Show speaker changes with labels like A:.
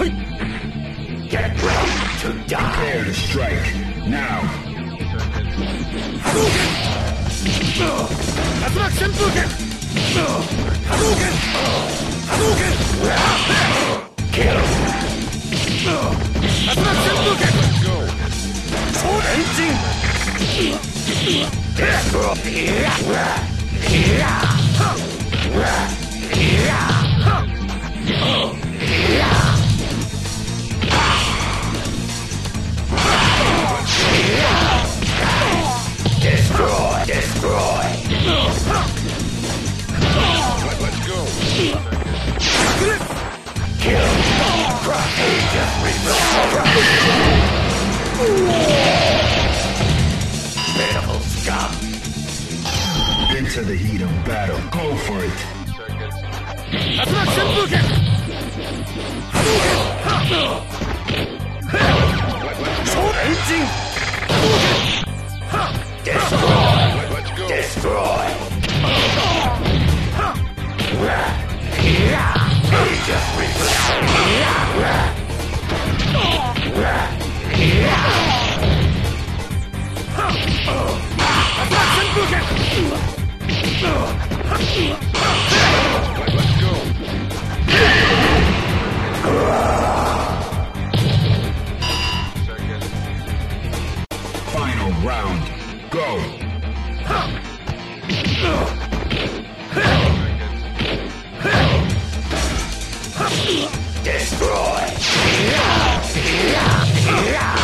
A: Get ready to die.
B: Prepare to strike. Now.
C: Hadouken! Attract Senpuken! Hadouken! Hadouken!
A: Kill. Attract
C: Senpuken! Go.
A: Ending. Yeah. Yeah. Yeah. Pitiful scum!
B: Into the heat of battle. Go for it.
C: Attraction Buken! Engine! Destroy! Destroy! Destroy! 吃啊。